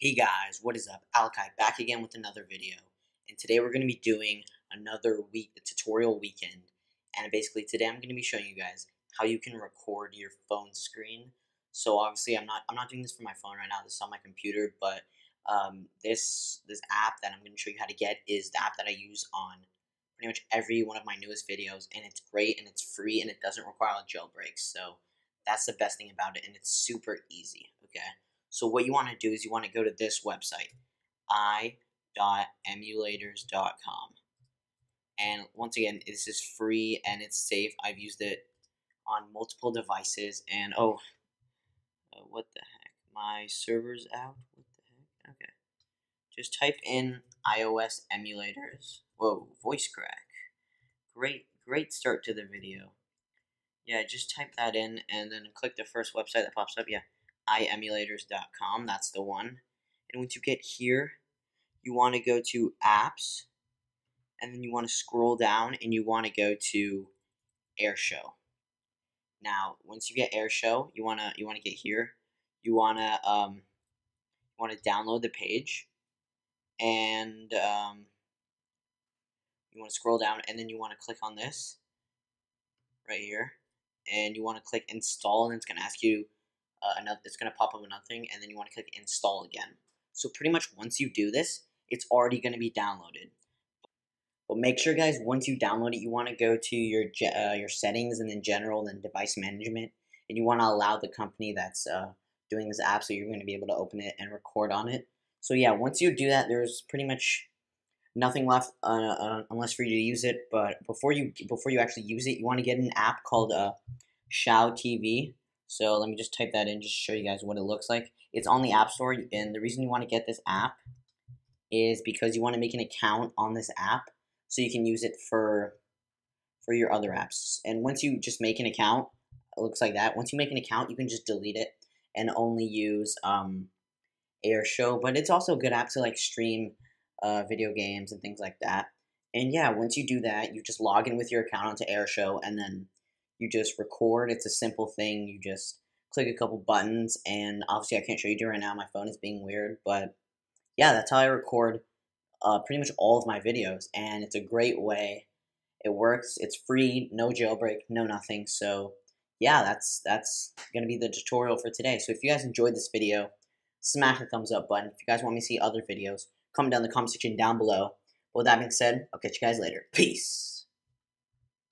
Hey guys, what is up? Alakai back again with another video. And today we're going to be doing another week, the tutorial weekend. And basically today I'm going to be showing you guys how you can record your phone screen. So obviously I'm not I'm not doing this for my phone right now. This is on my computer, but um, this this app that I'm going to show you how to get is the app that I use on pretty much every one of my newest videos, and it's great and it's free and it doesn't require a jailbreak. So that's the best thing about it, and it's super easy. Okay. So what you want to do is you want to go to this website, i.emulators.com. And once again, this is free and it's safe. I've used it on multiple devices. And oh, uh, what the heck? My server's out. What the heck? Okay. Just type in iOS emulators. Whoa, voice crack. Great, great start to the video. Yeah, just type that in and then click the first website that pops up. Yeah iemulators.com. That's the one. And once you get here, you want to go to apps, and then you want to scroll down and you want to go to Airshou. Now, once you get Airshou, you wanna you wanna get here. You wanna um, you wanna download the page, and um, you wanna scroll down, and then you wanna click on this right here, and you wanna click install, and it's gonna ask you uh, another, it's going to pop up another thing, and then you want to click install again. So pretty much once you do this, it's already going to be downloaded. But make sure, guys, once you download it, you want to go to your uh, your settings and then general then device management, and you want to allow the company that's uh, doing this app so you're going to be able to open it and record on it. So yeah, once you do that, there's pretty much nothing left uh, uh unless for you to use it. But before you before you actually use it, you want to get an app called uh, Shou TV. So let me just type that in just show you guys what it looks like. It's on the App Store, and the reason you want to get this app is because you want to make an account on this app so you can use it for for your other apps. And once you just make an account, it looks like that. Once you make an account, you can just delete it and only use um, Airshou. But it's also a good app to like stream uh, video games and things like that. And yeah, once you do that, you just log in with your account onto Airshou, and then you just record. It's a simple thing. You just click a couple buttons, and obviously I can't show you right now. My phone is being weird, but yeah, that's how I record uh, pretty much all of my videos, and it's a great way. It works. It's free, no jailbreak, no nothing. So yeah, that's that's gonna be the tutorial for today. So if you guys enjoyed this video, smash the thumbs up button. If you guys want me to see other videos, comment down in the comment section down below. With that being said, I'll catch you guys later. Peace.